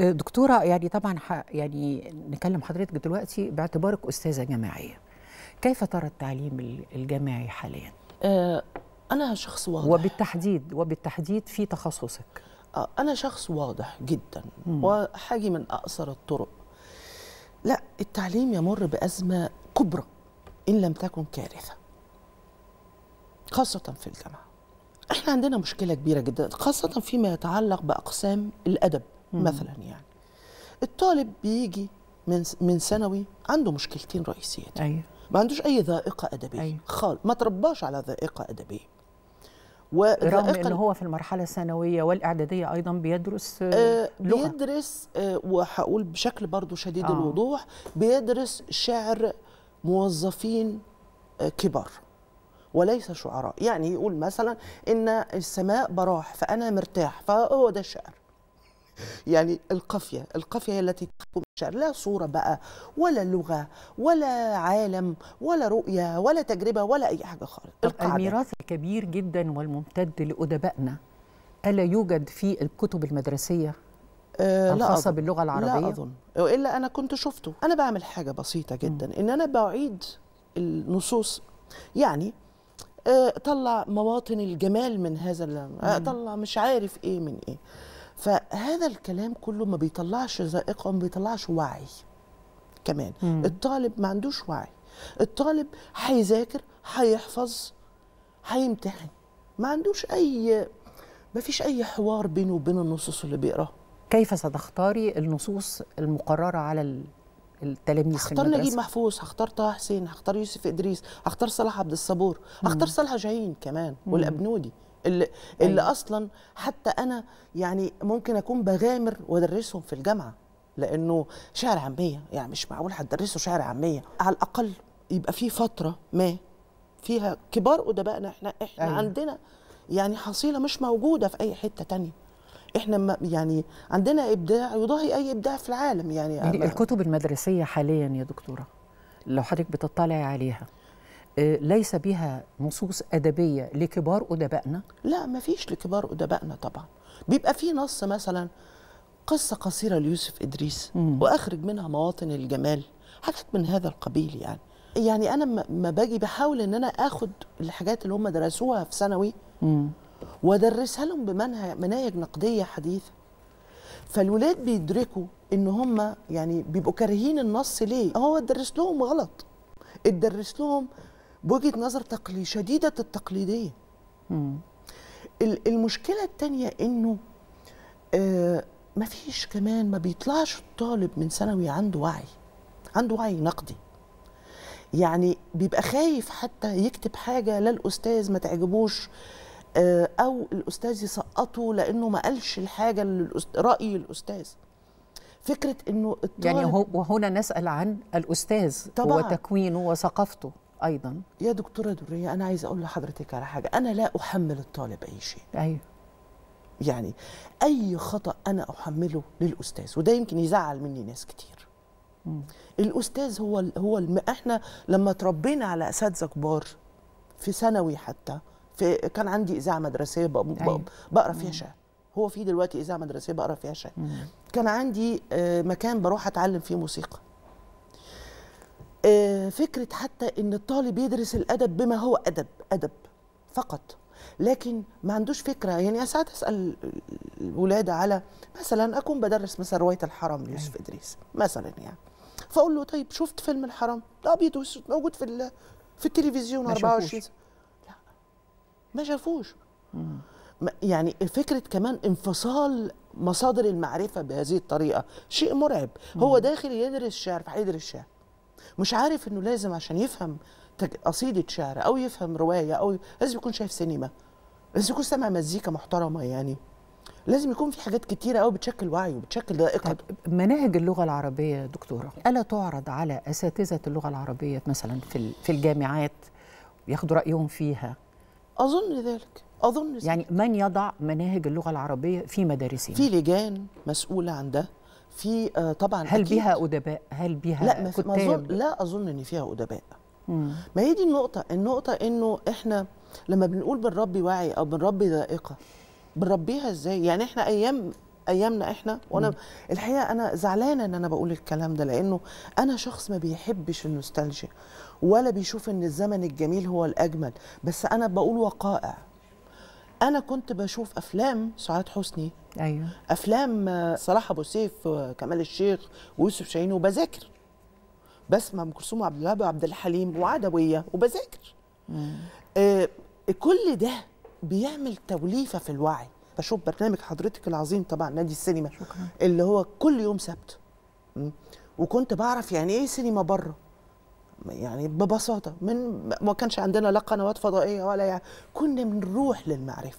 دكتورة يعني طبعا يعني نكلم حضرتك دلوقتي باعتبارك أستاذة جامعية. كيف ترى التعليم الجامعي حاليا؟ آه أنا شخص واضح. وبالتحديد وبالتحديد في تخصصك. آه أنا شخص واضح جدا. وحاجي من أقصر الطرق. لا التعليم يمر بأزمة كبرى إن لم تكن كارثة. خاصة في الجامعة. إحنا عندنا مشكلة كبيرة جدا خاصة فيما يتعلق بأقسام الأدب. مم. مثلا يعني. الطالب بيجي من من ثانوي عنده مشكلتين رئيسيتين. أيوه ما عندوش أي ذائقة أدبية. أيوة. خالص ما ترباش على ذائقة أدبية. رغم ان هو في المرحلة الثانوية والإعدادية أيضا بيدرس آه لغة. بيدرس آه وهقول بشكل برضو شديد آه. الوضوح بيدرس شعر موظفين آه كبار وليس شعراء. يعني يقول مثلا إن السماء براح فأنا مرتاح فهو ده الشعر. يعني القافية القافية هي التي تحكم الشعر لا صورة بقى ولا لغة ولا عالم ولا رؤية ولا تجربة ولا أي حاجة خالص. الميراث الكبير جدا والممتد لأدبائنا ألا يوجد في الكتب المدرسية آه الخاصة باللغة العربية؟ لا أظن. والا أنا كنت شفته. أنا بعمل حاجة بسيطة جدا م. إن أنا بعيد النصوص. يعني آه طلع مواطن الجمال من هذا آه طلع مش عارف إيه من إيه. فهذا الكلام كله ما بيطلعش ذائقة وما بيطلعش وعي كمان. مم. الطالب ما عندوش وعي. الطالب هيذاكر هيحفظ هيمتحن. ما عندوش أي ما فيش أي حوار بينه وبين النصوص اللي بيقراها كيف ستختاري النصوص المقررة على التلاميذ هختار نجيب محفوظ هختار طه حسين هختار يوسف إدريس هختار صلاح عبد الصبور هختار صلاح جاهين كمان والأبنودي. اللي, اللي أيوة. أصلا حتى أنا يعني ممكن أكون بغامر وأدرسهم في الجامعة لأنه شعر عامية يعني مش معقول هتدرسه شعر عامية على الأقل يبقى في فترة ما فيها كبار أدبائنا إحنا إحنا أيوة. عندنا يعني حصيلة مش موجودة في أي حتة تانية إحنا يعني عندنا إبداع يضاهي أي إبداع في العالم يعني, يعني الكتب المدرسية حاليا يا دكتورة لو حضرتك بتطلعي عليها ليس بها نصوص أدبية لكبار أدبائنا؟ لا ما فيش لكبار أدبائنا طبعا بيبقى في نص مثلا قصة قصيرة ليوسف إدريس مم. وأخرج منها مواطن الجمال حاجات من هذا القبيل يعني يعني أنا ما باجي بحاول إن أنا آخد الحاجات اللي هم درسوها في ثانوي وأدرسها لهم بمنهج مناهج نقدية حديثة فالولاد بيدركوا إن هم يعني بيبقوا كارهين النص ليه؟ هو اتدرس لهم غلط اتدرس لهم بوجهه نظر تقليد شديدة التقليدية. مم. المشكلة الثانية إنه آه ما فيش كمان ما بيطلعش الطالب من ثانوي عنده وعي عنده وعي نقدي. يعني بيبقى خايف حتى يكتب حاجة للاستاذ ما تعجبوش آه أو الأستاذ يسقطه لأنه ما قالش الحاجة رأي الأستاذ. فكرة إنه الطالب يعني وهنا نسأل عن الأستاذ طبعا. وتكوينه وثقافته. أيضا. يا دكتورة دريه أنا عايزة أقول لحضرتك على حاجة. أنا لا أحمل الطالب أي شيء. أيوه. يعني أي خطأ أنا أحمله للأستاذ وده يمكن يزعل مني ناس كتير. مم. الأستاذ هو ال هو ال إحنا لما تربينا على أساتذة كبار في ثانوي حتى في كان عندي إذاعة مدرسية أيوة. بقرأ فيها شعر. هو في دلوقتي إذاعة مدرسية بقرأ فيها شعر. كان عندي مكان بروح أتعلم فيه موسيقى. فكرة حتى إن الطالب يدرس الأدب بما هو أدب أدب فقط. لكن ما عندوش فكرة يعني ساعات أسأل الولاد على مثلا أكون بدرس مثلا رواية الحرم ليوسف إدريس مثلا يعني. فأقول له طيب شفت فيلم الحرم ده أبيض وأسود موجود في في التلفزيون 24 ساعة. لا. ما شافوش. يعني فكرة كمان انفصال مصادر المعرفة بهذه الطريقة شيء مرعب. هو داخل يدرس شعر فهيدرس شعر. مش عارف إنه لازم عشان يفهم قصيدة شعر أو يفهم رواية أو لازم يكون شايف سينما. لازم يكون سامع مزيكا محترمة يعني. لازم يكون في حاجات كتيرة قوي بتشكل وعي وبتشكل ذائقة مناهج اللغة العربية دكتورة ألا تعرض على أساتذة اللغة العربية مثلا في في الجامعات ياخدوا رأيهم فيها؟ أظن ذلك أظن ذلك. يعني من يضع مناهج اللغة العربية في مدارسنا في لجان مسؤولة عن ده. في آه طبعا هل أكيد. بها أدباء؟ هل بها لا ما كتاب؟ أظن لا أظن إن فيها أدباء. مم. ما هي دي النقطة. النقطة إنه إحنا لما بنقول بنربي وعي أو بنربي ذائقة بنربيها إزاي؟ يعني إحنا أيام أيامنا إحنا وأنا الحقيقة أنا زعلانة إن أنا بقول الكلام ده لأنه أنا شخص ما بيحبش النوستالجيا ولا بيشوف إن الزمن الجميل هو الأجمل بس أنا بقول وقائع. أنا كنت بشوف أفلام سعاد حسني أيوه. أفلام صلاح أبو سيف وكمال الشيخ ويوسف شاهين وبذاكر. بسمع أم كلثوم وعبد الوهاب وعبد الحليم وعدوية وبذاكر. آه كل ده بيعمل توليفة في الوعي. بشوف برنامج حضرتك العظيم طبعا نادي السينما شكرا. اللي هو كل يوم سبت. وكنت بعرف يعني إيه سينما بره. يعني ببساطة من ما كانش عندنا لا قنوات فضائية ولا يعني. كنا بنروح للمعرفة.